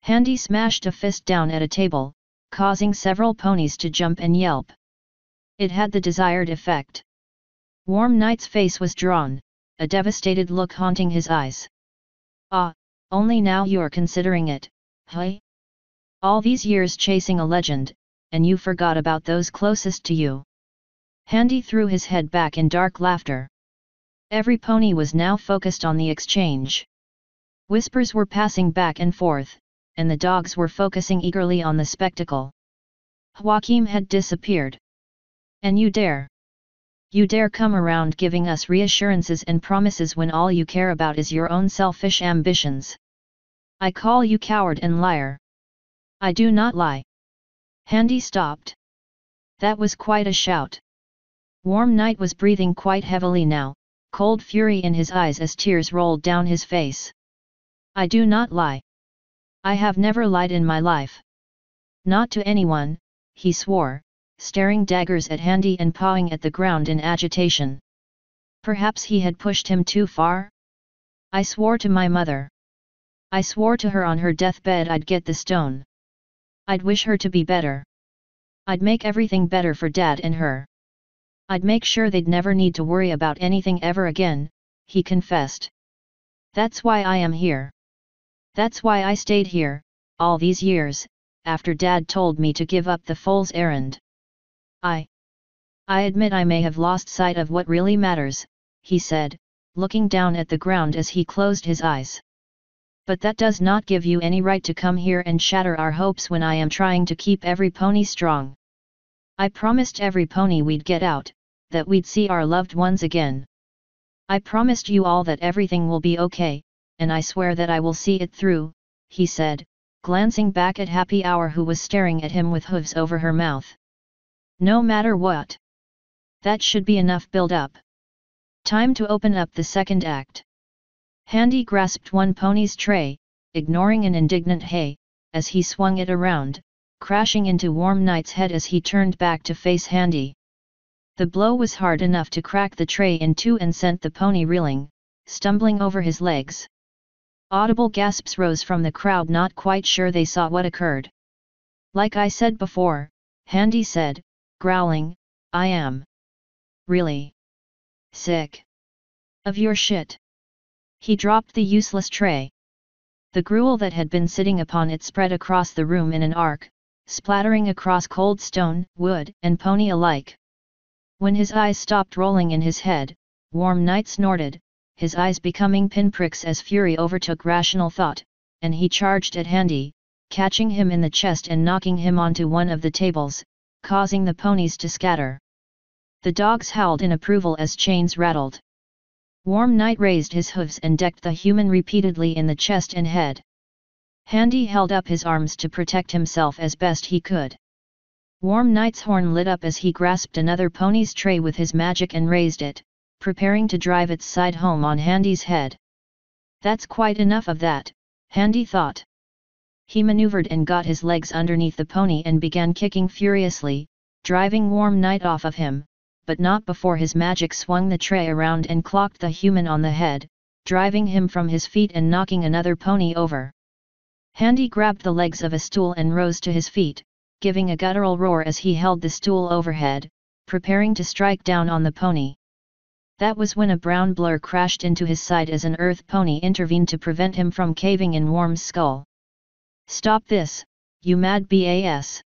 Handy smashed a fist down at a table, causing several ponies to jump and yelp. It had the desired effect. Warm Knight's face was drawn, a devastated look haunting his eyes. Ah, only now you're considering it, hey? All these years chasing a legend, and you forgot about those closest to you. Handy threw his head back in dark laughter. Every pony was now focused on the exchange. Whispers were passing back and forth, and the dogs were focusing eagerly on the spectacle. Joachim had disappeared. And you dare. You dare come around giving us reassurances and promises when all you care about is your own selfish ambitions. I call you coward and liar. I do not lie. Handy stopped. That was quite a shout. Warm Knight was breathing quite heavily now, cold fury in his eyes as tears rolled down his face. I do not lie. I have never lied in my life. Not to anyone, he swore, staring daggers at Handy and pawing at the ground in agitation. Perhaps he had pushed him too far? I swore to my mother. I swore to her on her deathbed I'd get the stone. I'd wish her to be better. I'd make everything better for Dad and her. I'd make sure they'd never need to worry about anything ever again, he confessed. That's why I am here. That's why I stayed here, all these years, after Dad told me to give up the foal's errand. I. I admit I may have lost sight of what really matters, he said, looking down at the ground as he closed his eyes. But that does not give you any right to come here and shatter our hopes when I am trying to keep every pony strong. I promised every pony we'd get out, that we'd see our loved ones again. I promised you all that everything will be okay, and I swear that I will see it through, he said, glancing back at Happy Hour who was staring at him with hooves over her mouth. No matter what. That should be enough build up. Time to open up the second act. Handy grasped one pony's tray, ignoring an indignant hey, as he swung it around, crashing into Warm Knight's head as he turned back to face Handy. The blow was hard enough to crack the tray in two and sent the pony reeling, stumbling over his legs. Audible gasps rose from the crowd not quite sure they saw what occurred. Like I said before, Handy said, growling, I am. Really? Sick. Of your shit. He dropped the useless tray. The gruel that had been sitting upon it spread across the room in an arc, splattering across cold stone, wood, and pony alike. When his eyes stopped rolling in his head, Warm Knight snorted, his eyes becoming pinpricks as fury overtook rational thought, and he charged at Handy, catching him in the chest and knocking him onto one of the tables, causing the ponies to scatter. The dogs howled in approval as chains rattled. Warm Knight raised his hooves and decked the human repeatedly in the chest and head. Handy held up his arms to protect himself as best he could. Warm Knight's horn lit up as he grasped another pony's tray with his magic and raised it, preparing to drive its side home on Handy's head. That's quite enough of that, Handy thought. He maneuvered and got his legs underneath the pony and began kicking furiously, driving Warm Knight off of him, but not before his magic swung the tray around and clocked the human on the head, driving him from his feet and knocking another pony over. Handy grabbed the legs of a stool and rose to his feet, giving a guttural roar as he held the stool overhead, preparing to strike down on the pony. That was when a brown blur crashed into his side as an earth pony intervened to prevent him from caving in Worm's skull. Stop this, you mad BAS!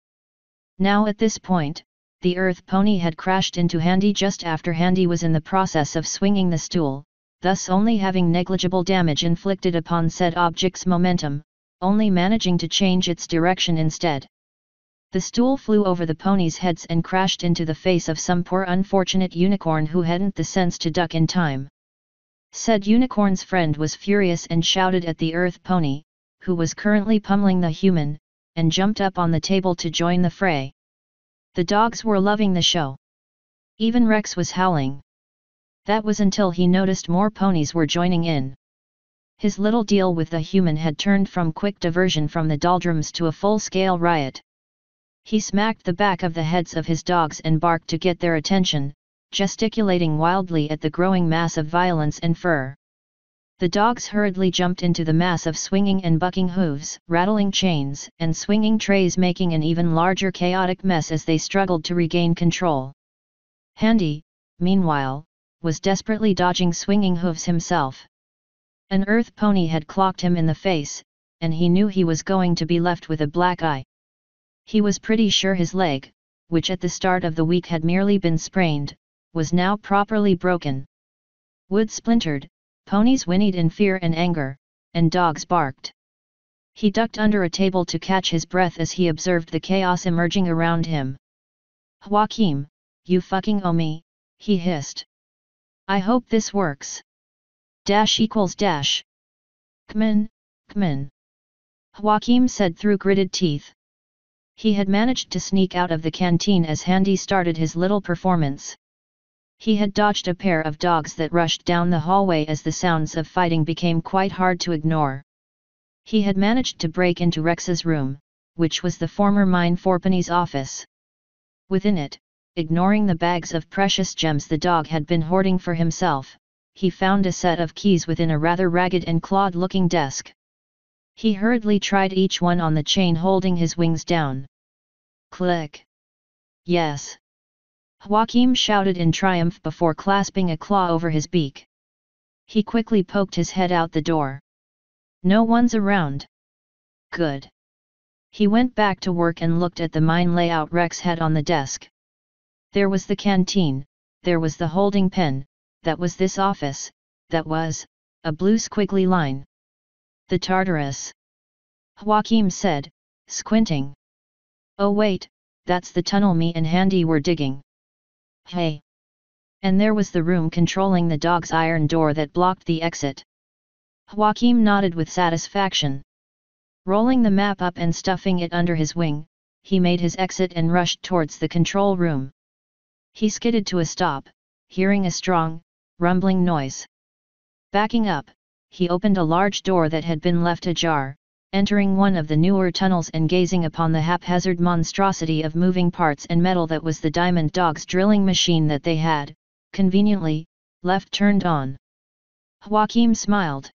Now at this point, the earth pony had crashed into Handy just after Handy was in the process of swinging the stool, thus only having negligible damage inflicted upon said object's momentum, only managing to change its direction instead. The stool flew over the ponies' heads and crashed into the face of some poor unfortunate unicorn who hadn't the sense to duck in time. Said unicorn's friend was furious and shouted at the earth pony, who was currently pummeling the human, and jumped up on the table to join the fray. The dogs were loving the show. Even Rex was howling. That was until he noticed more ponies were joining in. His little deal with the human had turned from quick diversion from the doldrums to a full-scale riot. He smacked the back of the heads of his dogs and barked to get their attention, gesticulating wildly at the growing mass of violence and fur. The dogs hurriedly jumped into the mass of swinging and bucking hooves, rattling chains, and swinging trays making an even larger chaotic mess as they struggled to regain control. Handy, meanwhile, was desperately dodging swinging hooves himself. An earth pony had clocked him in the face, and he knew he was going to be left with a black eye. He was pretty sure his leg, which at the start of the week had merely been sprained, was now properly broken. Wood splintered, ponies whinnied in fear and anger, and dogs barked. He ducked under a table to catch his breath as he observed the chaos emerging around him. Joachim, you fucking owe me, he hissed. I hope this works. Dash equals dash. Kmen, Kmen. Joachim said through gritted teeth. He had managed to sneak out of the canteen as Handy started his little performance. He had dodged a pair of dogs that rushed down the hallway as the sounds of fighting became quite hard to ignore. He had managed to break into Rex's room, which was the former Mine Fourpenny's office. Within it, ignoring the bags of precious gems the dog had been hoarding for himself, he found a set of keys within a rather ragged and clawed-looking desk. He hurriedly tried each one on the chain holding his wings down. Click! Yes! Joachim shouted in triumph before clasping a claw over his beak. He quickly poked his head out the door. No one's around. Good. He went back to work and looked at the mine layout Rex had on the desk. There was the canteen, there was the holding pen, that was this office, that was, a blue squiggly line. The Tartarus. Joachim said, squinting. Oh wait, that's the tunnel me and Handy were digging. Hey! And there was the room controlling the dog's iron door that blocked the exit. Joachim nodded with satisfaction. Rolling the map up and stuffing it under his wing, he made his exit and rushed towards the control room. He skidded to a stop, hearing a strong, rumbling noise. Backing up, he opened a large door that had been left ajar, entering one of the newer tunnels and gazing upon the haphazard monstrosity of moving parts and metal that was the Diamond Dog's drilling machine that they had, conveniently, left turned on. Joachim smiled.